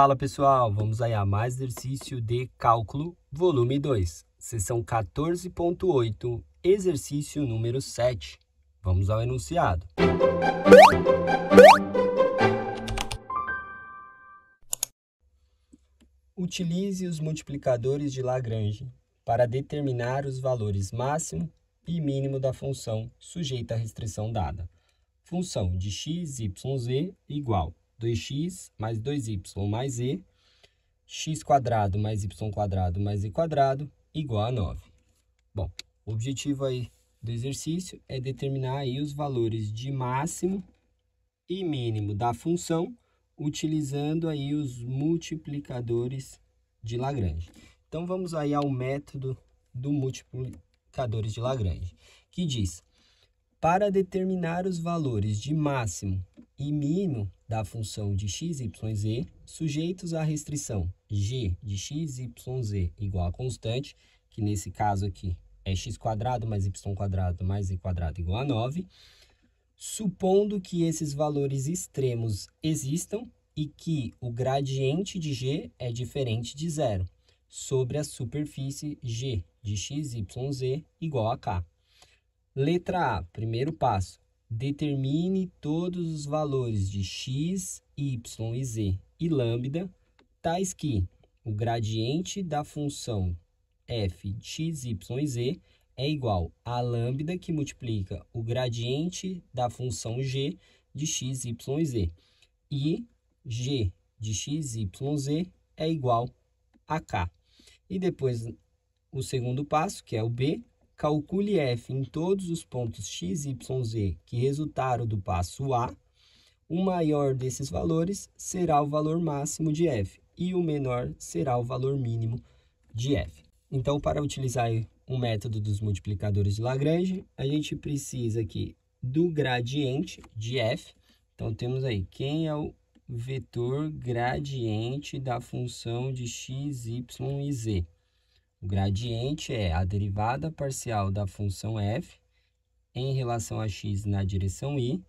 Fala pessoal, vamos aí a mais exercício de cálculo, volume 2, sessão 14.8, exercício número 7. Vamos ao enunciado. Utilize os multiplicadores de Lagrange para determinar os valores máximo e mínimo da função sujeita à restrição dada. Função de x, y, z igual 2x mais 2y mais e, x quadrado mais y quadrado mais e quadrado igual a 9. Bom, o objetivo aí do exercício é determinar aí os valores de máximo e mínimo da função utilizando aí os multiplicadores de Lagrange. Então vamos aí ao método do multiplicadores de Lagrange, que diz: para determinar os valores de máximo e mínimo da função de x, y, z, sujeitos à restrição g de x, y, z igual a constante, que nesse caso aqui é x quadrado mais y quadrado mais z quadrado igual a 9, supondo que esses valores extremos existam e que o gradiente de g é diferente de zero sobre a superfície g de x, y, z igual a k. Letra A, primeiro passo Determine todos os valores de x, y e z e lambda, tais que o gradiente da função f de x, y e z é igual a lambda que multiplica o gradiente da função g de x, y e z. E g de x, y, z é igual a k. E depois o segundo passo, que é o b, Calcule f em todos os pontos x, y, z que resultaram do passo A. O maior desses valores será o valor máximo de f e o menor será o valor mínimo de f. Então, para utilizar o método dos multiplicadores de Lagrange, a gente precisa aqui do gradiente de f. Então, temos aí quem é o vetor gradiente da função de x, y e z. O gradiente é a derivada parcial da função f em relação a x na direção y,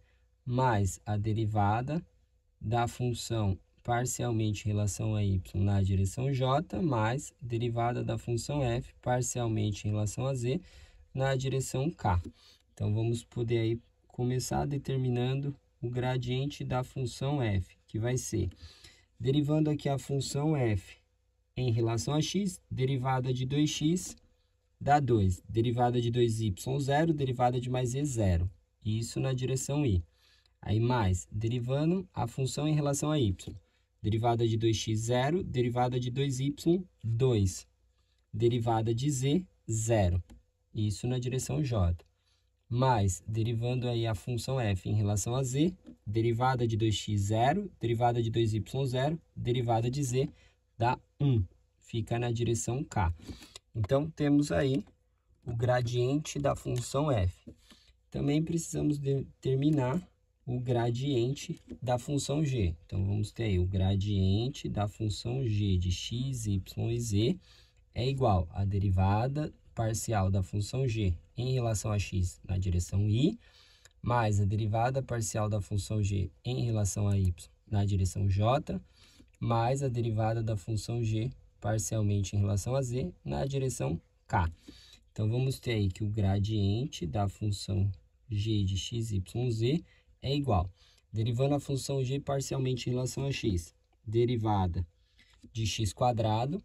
mais a derivada da função parcialmente em relação a y na direção j, mais derivada da função f parcialmente em relação a z na direção k. Então, vamos poder aí começar determinando o gradiente da função f, que vai ser, derivando aqui a função f em relação a x, derivada de 2x dá 2. Derivada de 2y, 0. Derivada de mais e, 0. Isso na direção y. Aí mais, derivando a função em relação a y. Derivada de 2x, 0. Derivada de 2y, 2. Derivada de z, 0. Isso na direção j. Mais, derivando aí a função f em relação a z, derivada de 2x, 0. Derivada de 2y, 0. Derivada de z, dá 1, fica na direção k. Então, temos aí o gradiente da função f. Também precisamos determinar o gradiente da função g. Então, vamos ter aí o gradiente da função g de x, y e z é igual à derivada parcial da função g em relação a x na direção y, mais a derivada parcial da função g em relação a y na direção j, mais a derivada da função g parcialmente em relação a z na direção k. Então, vamos ter aí que o gradiente da função g de x, y, z é igual. Derivando a função g parcialmente em relação a x, derivada de x quadrado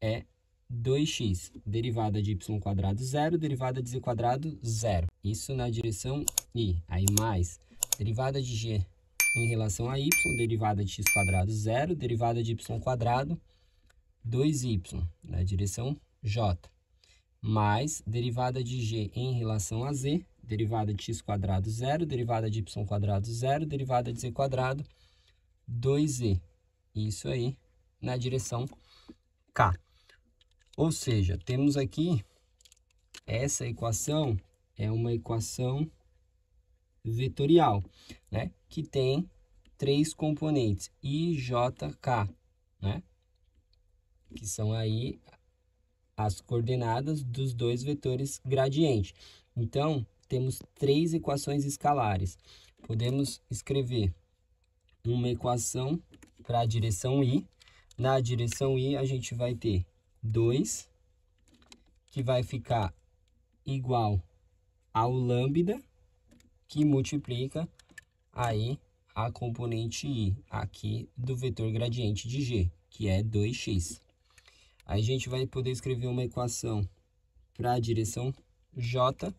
é 2x. Derivada de y quadrado, zero. Derivada de z quadrado, zero. Isso na direção i. Aí, mais derivada de g em relação a y, derivada de x quadrado, zero, derivada de y quadrado, 2y, na direção j, mais derivada de g em relação a z, derivada de x quadrado, zero, derivada de y quadrado, zero, derivada de z quadrado, 2z. Isso aí na direção k. Ou seja, temos aqui essa equação é uma equação vetorial, né? Que tem três componentes, I, J, K, né? Que são aí as coordenadas dos dois vetores gradiente. Então, temos três equações escalares. Podemos escrever uma equação para a direção I, Na direção i, a gente vai ter 2, que vai ficar igual ao lambda, que multiplica aí a componente i aqui do vetor gradiente de g, que é 2x. Aí a gente vai poder escrever uma equação para a direção j.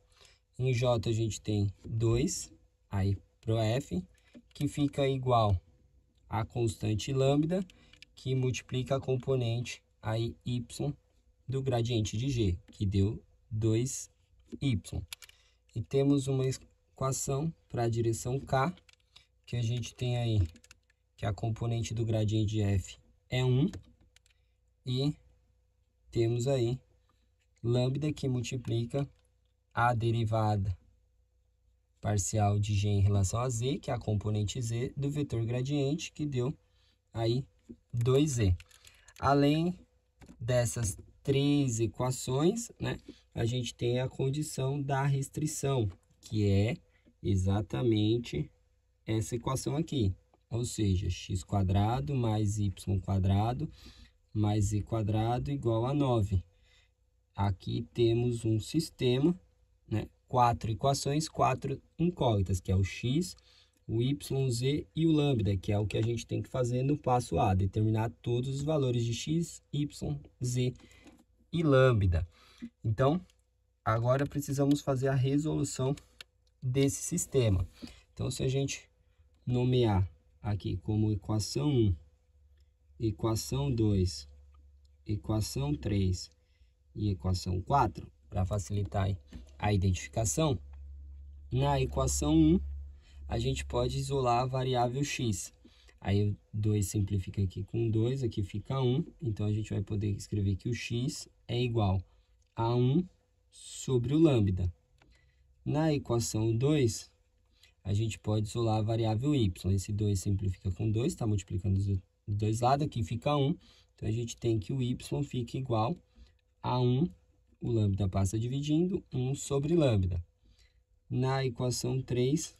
Em j a gente tem 2, aí para o f, que fica igual a constante lambda, que multiplica a componente aí y do gradiente de g, que deu 2y. E temos uma equação para a direção k, que a gente tem aí que a componente do gradiente f é 1 e temos aí lambda que multiplica a derivada parcial de g em relação a z, que é a componente z do vetor gradiente, que deu aí 2z. Além dessas três equações, né, a gente tem a condição da restrição, que é exatamente essa equação aqui, ou seja, x quadrado mais y quadrado mais z quadrado igual a 9. Aqui temos um sistema, né, quatro equações, quatro incógnitas, que é o x, o y, z e o lambda, que é o que a gente tem que fazer no passo A, determinar todos os valores de x, y, z e lambda. Então, agora precisamos fazer a resolução desse sistema. Então, se a gente nomear aqui como equação 1, equação 2, equação 3 e equação 4, para facilitar a identificação, na equação 1, a gente pode isolar a variável x. Aí, 2 simplifica aqui com 2, aqui fica 1. Então, a gente vai poder escrever que o x é igual a 1 sobre o lambda. Na equação 2, a gente pode isolar a variável y. Esse 2 simplifica com 2, está multiplicando os dois lados, aqui fica 1. Então, a gente tem que o y fica igual a 1, o lambda passa dividindo, 1 sobre lambda. Na equação 3,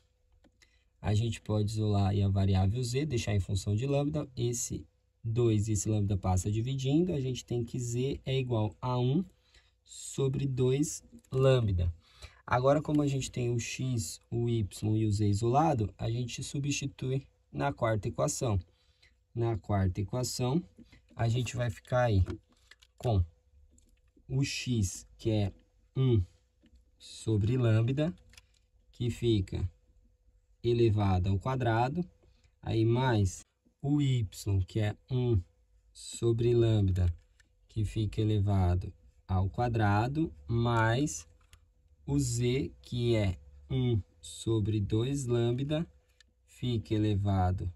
a gente pode isolar a variável z, deixar em função de lambda. Esse 2 e esse lambda passa dividindo, a gente tem que z é igual a 1 sobre 2 lambda. Agora, como a gente tem o x, o y e o z isolado, a gente substitui na quarta equação. Na quarta equação, a gente vai ficar aí com o x, que é 1 sobre lambda, que fica elevado ao quadrado, aí mais o y, que é 1 sobre lambda, que fica elevado ao quadrado, mais o z, que é 1 sobre 2 lambda, fica elevado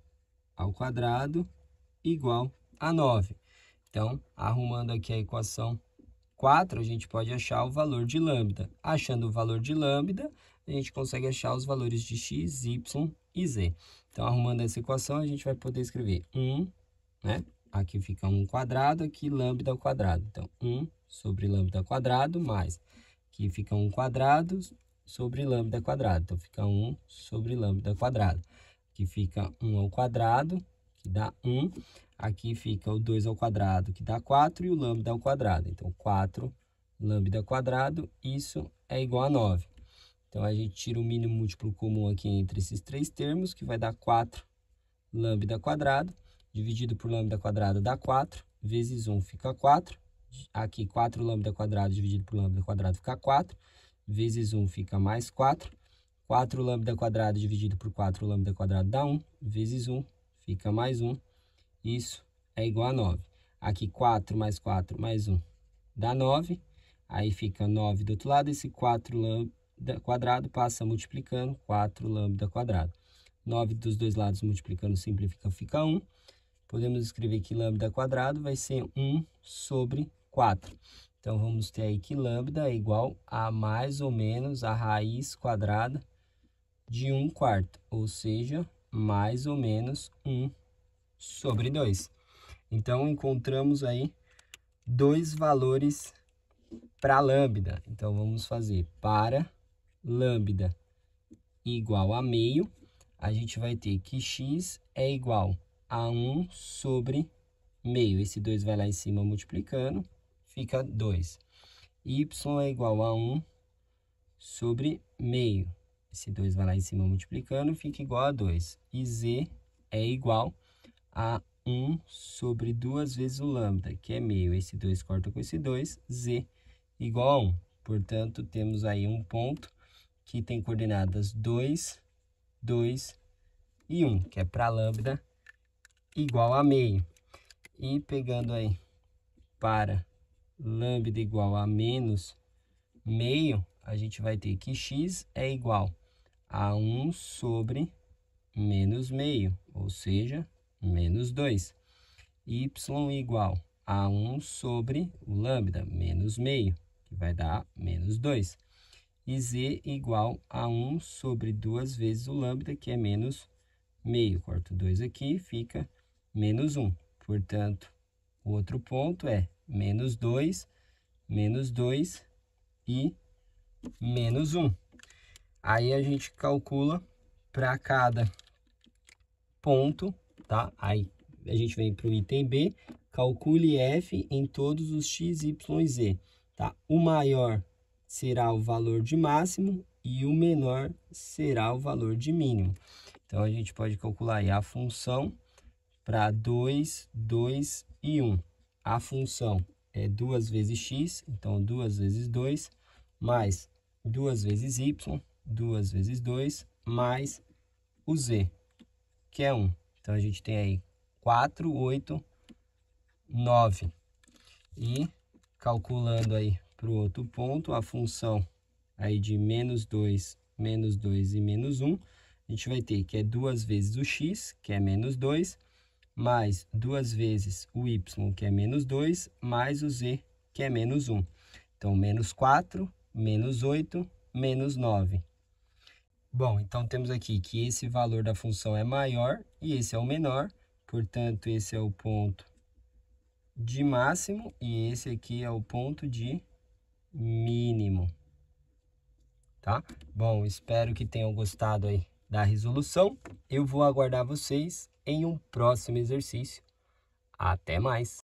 ao quadrado, igual a 9. Então, arrumando aqui a equação 4, a gente pode achar o valor de lambda. Achando o valor de lambda, a gente consegue achar os valores de x, y e z. Então, arrumando essa equação, a gente vai poder escrever 1, né? Aqui fica 1 quadrado, aqui lambda ao quadrado. Então, 1 sobre lambda quadrado mais, aqui fica 1 quadrado sobre lambda quadrado. Então, fica 1 sobre lambda quadrado. Aqui fica 1 ao quadrado, que dá 1. Aqui fica o 2 ao quadrado, que dá 4, e o lambda ao quadrado. Então, 4 lambda quadrado, isso é igual a 9. Então, a gente tira o mínimo múltiplo comum aqui entre esses três termos, que vai dar 4 lambda quadrado, dividido por lambda quadrado dá 4, vezes 1 fica 4. Aqui, 4 lambda quadrado dividido por lambda quadrado fica 4, vezes 1 fica mais 4. 4 lambda quadrado dividido por 4 lambda quadrado dá 1, vezes 1 fica mais 1. Isso é igual a 9. Aqui, 4 mais 4 mais 1 dá 9. Aí fica 9 do outro lado, esse 4 lambda quadrado passa multiplicando 4 lambda quadrado. 9 dos dois lados multiplicando simplifica, fica 1. Podemos escrever que lambda quadrado vai ser 1 sobre 4. Então, vamos ter aí que lambda é igual a mais ou menos a raiz quadrada de 1 quarto, ou seja, mais ou menos 1 sobre 2. Então, encontramos aí dois valores para lambda. Então, vamos fazer para lambda igual a meio, a gente vai ter que x é igual a 1 sobre meio. Esse 2 vai lá em cima multiplicando, fica 2. y é igual a 1 sobre meio. Esse 2 vai lá em cima multiplicando, fica igual a 2. E z é igual a 1 sobre 2 vezes o lambda, que é meio. Esse 2 corta com esse 2, z igual a 1. Portanto, temos aí um ponto que tem coordenadas 2, 2 e 1, que é para lambda igual a meio. E pegando aí para lambda igual a menos meio, a gente vai ter que x é igual a 1 sobre menos meio, ou seja, menos 2. y igual a 1 sobre o lambda, menos meio, que vai dar menos 2. E z igual a 1 sobre 2 vezes o lambda, que é menos meio. Corto 2 aqui, fica menos 1. Portanto, o outro ponto é menos 2, menos 2 e menos 1. Aí a gente calcula para cada ponto, tá? Aí a gente vem para o item B, calcule f em todos os x, y e z, tá? O maior será o valor de máximo e o menor será o valor de mínimo. Então, a gente pode calcular aí a função para 2, 2 e 1. A função é 2 vezes x, então 2 vezes 2, mais 2 vezes y, 2 vezes 2, mais o z, que é 1. Então, a gente tem aí 4, 8, 9. E calculando aí para o outro ponto, a função aí de menos 2, menos 2 e menos 1, a gente vai ter que é 2 vezes o x, que é menos 2, mais 2 vezes o y, que é menos 2, mais o z, que é menos 1. Então, menos 4, menos 8, menos 9. Bom, então temos aqui que esse valor da função é maior e esse é o menor, portanto, esse é o ponto de máximo e esse aqui é o ponto de mínimo. Tá? Bom, espero que tenham gostado aí da resolução. Eu vou aguardar vocês em um próximo exercício. Até mais!